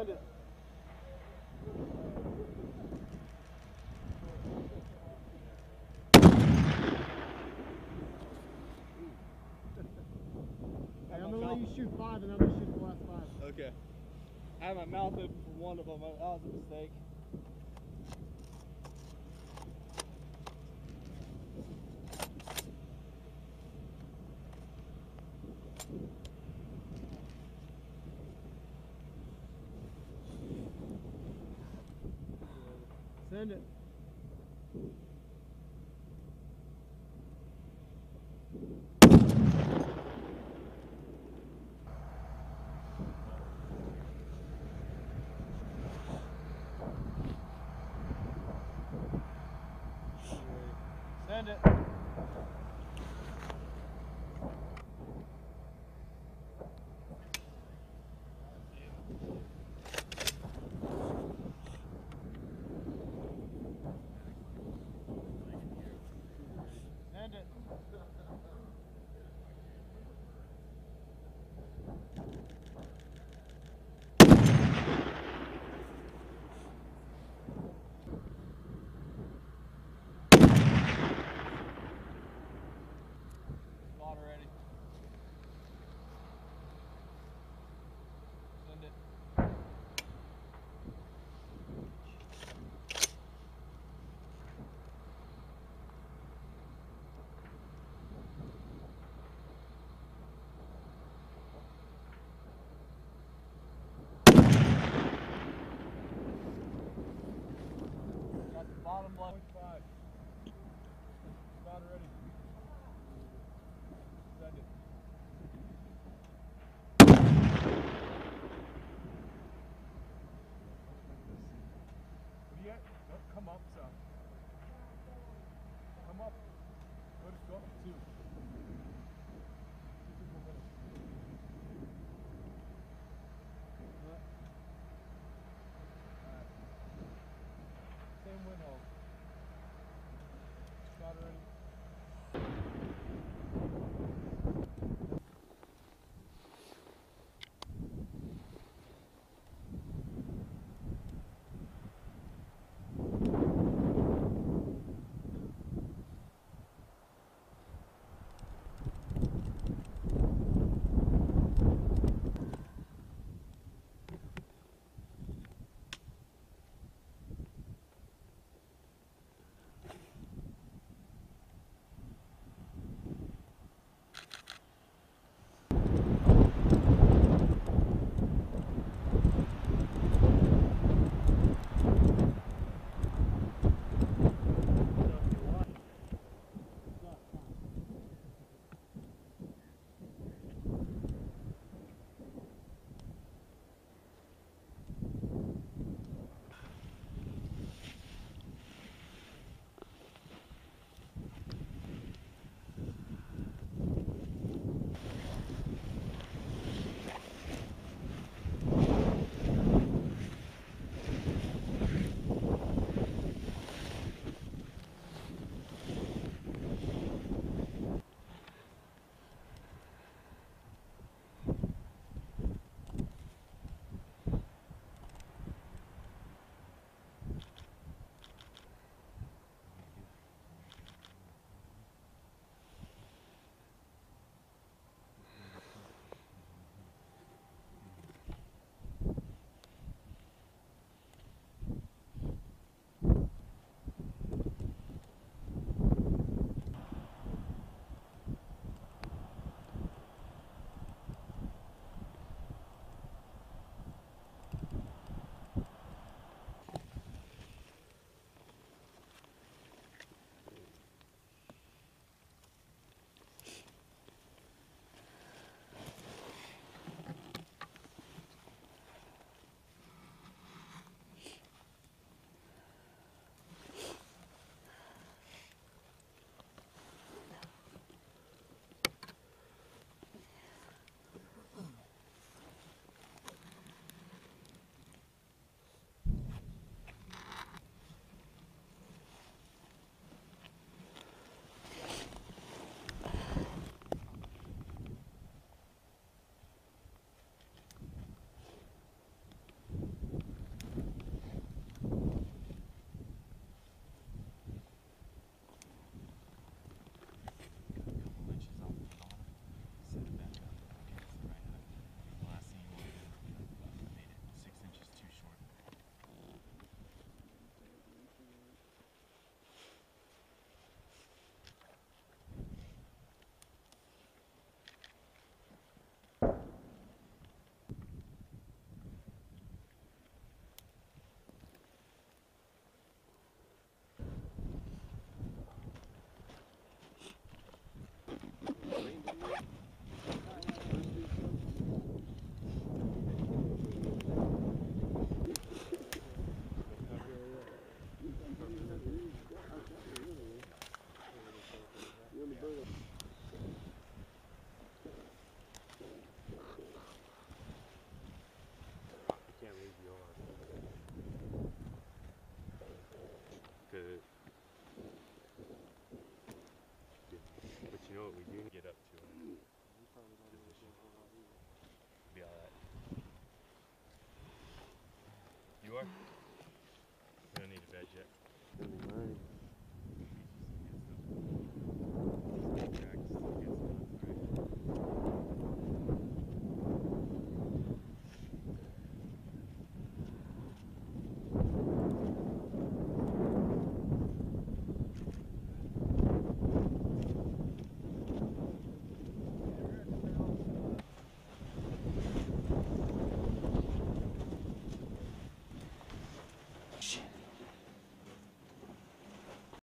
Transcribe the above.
Hey, I'm gonna let you shoot five, and I'm gonna shoot the last five. Okay. I had my mouth open for one of them. That was a mistake. Send it. Send it. Send it. Spotter ready. Send it. Got the bottom left. Five. Spotter ready. Send it. Come up some. Come up. Go to go up we do get up to. Be all right. You are?